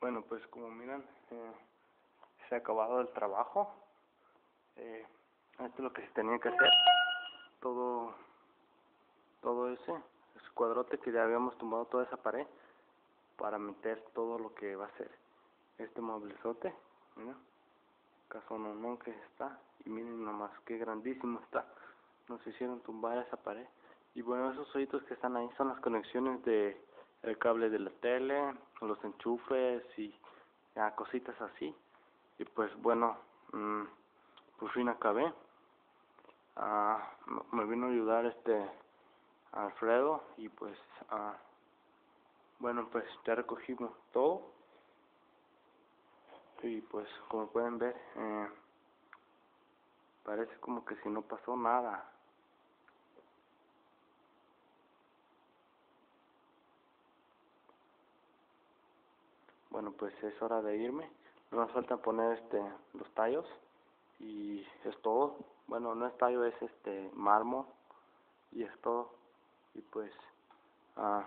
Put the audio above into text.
Bueno, pues como miran, eh, se ha acabado el trabajo. Eh, esto es lo que se tenía que hacer. Todo, todo ese, ese cuadrote que ya habíamos tumbado toda esa pared para meter todo lo que va a ser este mueblezote. Mira, caso no, no que está. Y miren nomás qué grandísimo está. Nos hicieron tumbar esa pared. Y bueno, esos hoyitos que están ahí son las conexiones de el cable de la tele, los enchufes y ya, cositas así. Y pues bueno, mmm, por fin acabé. Ah, me vino a ayudar este Alfredo y pues ah, bueno pues ya recogimos todo y pues como pueden ver eh, parece como que si no pasó nada bueno pues es hora de irme. No falta poner este los tallos y es todo. Bueno no es tallo es este mármol y es todo. Y pues ah